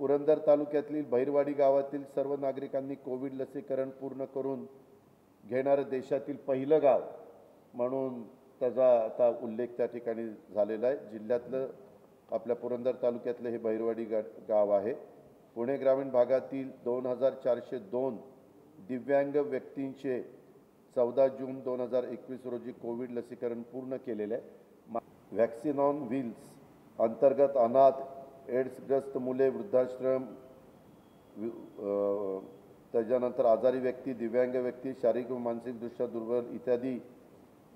पुरंदर तालुक्यातील भैरवाडी गावातील सर्व नागरिकांनी कोविड लसीकरण पूर्ण करून घेणारं देशातील पहिलं गाव म्हणून त्याचा आता उल्लेख त्या ठिकाणी झालेला आहे. जिल्ह्यातलं आपल्या पुरंदर तालुक्यातलं हे भैरवाडी गा गाव आहे. पुणे ग्रामीण भागातील दोन हजार चारशे दोन दिव्यांग व्यक्तींचे चौदा जून दोन हजार एकवीस रोजी कोविड लसीकरण पूर्ण केलेलं आहे. मा व्हॅक्सिन ऑन व्हील्स अंतर्गत अनाथ एड्सग्रस्त मुले वृद्धाश्रम त्याच्यानंतर आजारी व्यक्ती दिव्यांग व्यक्ती शारीरिक व मानसिकदृष्ट्या दुर्बल इत्यादी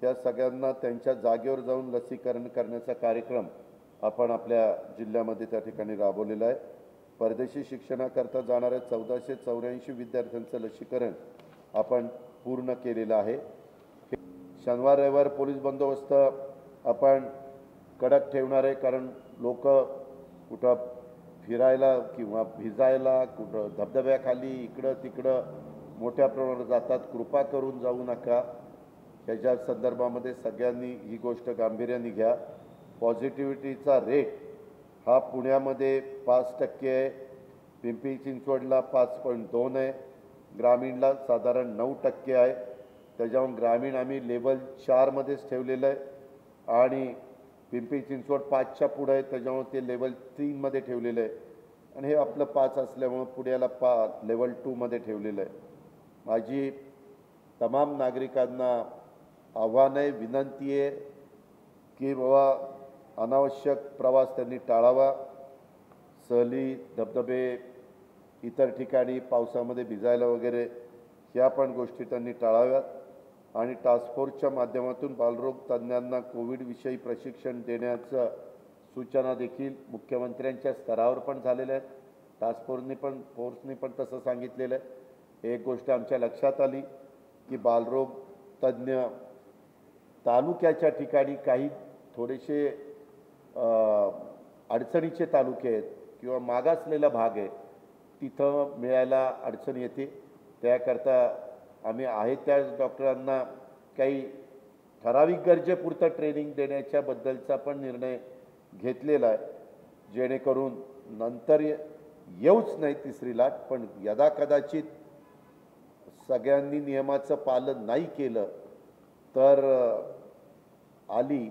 या सगळ्यांना त्यांच्या जागेवर जाऊन लसीकरण करण्याचा कार्यक्रम आपण आपल्या जिल्ह्यामध्ये त्या ठिकाणी राबवलेला आहे. परदेशी शिक्षणाकरता जाणाऱ्या चौदाशे चौऱ्याऐंशी विद्यार्थ्यांचं लसीकरण आपण पूर्ण केलेलं आहे. शनिवार रविवार पोलीस बंदोबस्त आपण कडक ठेवणार आहे कारण लोक कुठं फिरायला किंवा भिजायला कुठं धबधब्याखाली इकडं तिकडं मोठ्या प्रमाणात जातात. कृपा करून जाऊ नका. ह्याच्या संदर्भामध्ये सगळ्यांनी ही गोष्ट गांभीर्याने घ्या. पॉझिटिव्हिटीचा रेट हा पुण्यामध्ये पाच टक्के आहे. पिंपरी चिंचवडला पाच पॉईंट दोन आहे. ग्रामीणला साधारण नऊ टक्के आहे. त्याच्याहून ग्रामीण आम्ही लेवल चारमध्येच ठेवलेलं आहे. आणि पिंपरी चिंचवड पाचच्या पुढं आहे त्याच्यामुळे ते लेवल तीनमध्ये ठेवलेलं आहे. आणि हे आपलं पाच असल्यामुळं पुण्याला पा लेवल टूमध्ये ठेवलेलं आहे. माझी तमाम नागरिकांना आव्हान आहे विनंती आहे की बाबा अनावश्यक प्रवास त्यांनी टाळावा. सहली धबधबे इतर ठिकाणी पावसामध्ये भिजायला वगैरे ह्या पण गोष्टी त्यांनी टाळाव्यात. आणि टास्कफोर्सच्या माध्यमातून बालरोग तज्ज्ञांना कोविडविषयी प्रशिक्षण देण्याचं सूचना देखील मुख्यमंत्र्यांच्या स्तरावर पण झालेल्या आहेत. टास्कफोर्सनी पण फोर्सनी पण तसं सांगितलेलं आहे. एक गोष्ट आमच्या लक्षात आली की बालरोग तज्ज्ञ तालुक्याच्या ठिकाणी काही थोडेसे अडचणीचे तालुके आहेत किंवा मागासलेला भाग आहे तिथं मिळायला अडचण येते. त्याकरता आम्ही आहे त्या डॉक्टरांना काही ठराविक गरजेपुरतं ट्रेनिंग देण्याच्याबद्दलचा पण निर्णय घेतलेला आहे. जेणेकरून नंतर येऊच नाही तिसरी लाट पण यदा कदाचित सगळ्यांनी नियमाचं पालन नाही केलं तर आली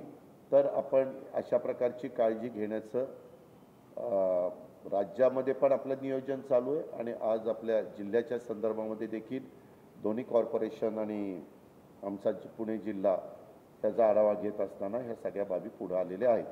तर आपण अशा प्रकारची काळजी घेण्याचं राज्यामध्ये पण आपलं नियोजन चालू आहे आणि आज आपल्या जिल्ह्याच्या संदर्भामध्ये देखील दोन्ही कॉर्पोरेशन आणि आमचा पुणे जिल्हा त्याचा आढावा घेत असताना ह्या सगळ्या बाबी पुढं आलेल्या आहेत.